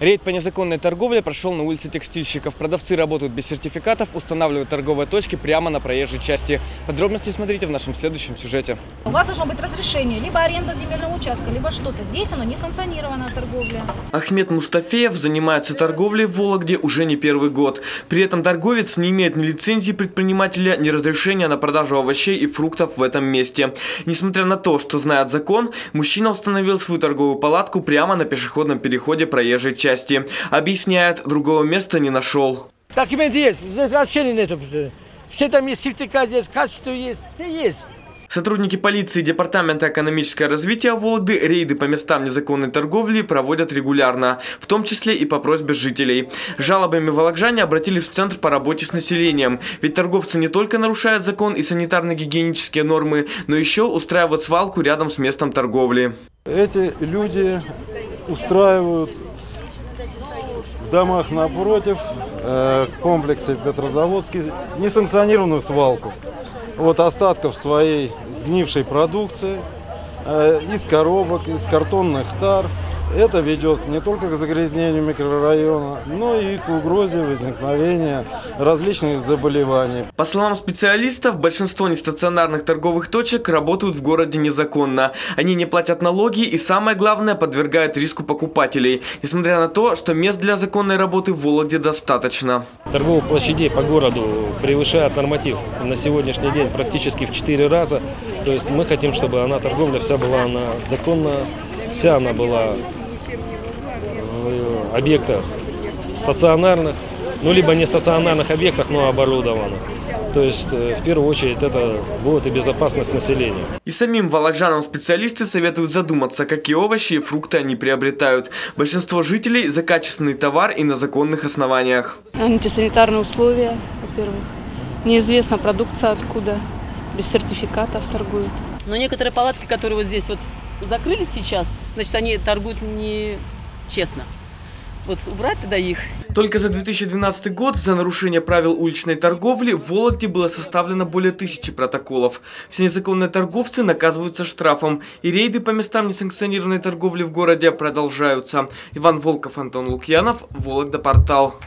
Рейд по незаконной торговле прошел на улице текстильщиков. Продавцы работают без сертификатов, устанавливают торговые точки прямо на проезжей части. Подробности смотрите в нашем следующем сюжете. У вас должно быть разрешение, либо аренда земельного участка, либо что-то. Здесь оно не санкционированная торговля. Ахмед Мустафеев занимается торговлей в Вологде уже не первый год. При этом торговец не имеет ни лицензии предпринимателя, ни разрешения на продажу овощей и фруктов в этом месте. Несмотря на то, что знает закон, мужчина установил свою торговую палатку прямо на пешеходном переходе проезжей части. Объясняет, другого места не нашел. Документы есть, здесь вообще нету. Все там есть сертификат, есть качество есть, все есть. Сотрудники полиции Департамента экономического развития Вологды рейды по местам незаконной торговли проводят регулярно, в том числе и по просьбе жителей. Жалобами волокжане обратились в Центр по работе с населением, ведь торговцы не только нарушают закон и санитарно-гигиенические нормы, но еще устраивают свалку рядом с местом торговли. Эти люди устраивают в домах напротив э, комплексе Петрозаводский несанкционированную свалку. Вот остатков своей сгнившей продукции э, из коробок, из картонных тар. Это ведет не только к загрязнению микрорайона, но и к угрозе возникновения различных заболеваний. По словам специалистов, большинство нестационарных торговых точек работают в городе незаконно. Они не платят налоги и, самое главное, подвергают риску покупателей, несмотря на то, что мест для законной работы в Вологде достаточно. Торговых площадей по городу превышает норматив на сегодняшний день практически в 4 раза. То есть мы хотим, чтобы она торговля вся была она законна, вся она была объектах стационарных, ну либо не стационарных объектах, но оборудованных. То есть э, в первую очередь это будет и безопасность населения. И самим волокжанам специалисты советуют задуматься, какие овощи и фрукты они приобретают. Большинство жителей за качественный товар и на законных основаниях. Антисанитарные условия, во-первых. Неизвестна продукция откуда. Без сертификатов торгуют. Но некоторые палатки, которые вот здесь вот закрылись сейчас, значит, они торгуют нечестно. Вот убрать тогда их. Только за 2012 год за нарушение правил уличной торговли в Вологде было составлено более тысячи протоколов. Все незаконные торговцы наказываются штрафом. И рейды по местам несанкционированной торговли в городе продолжаются. Иван Волков, Антон Лукьянов, Вологда Портал.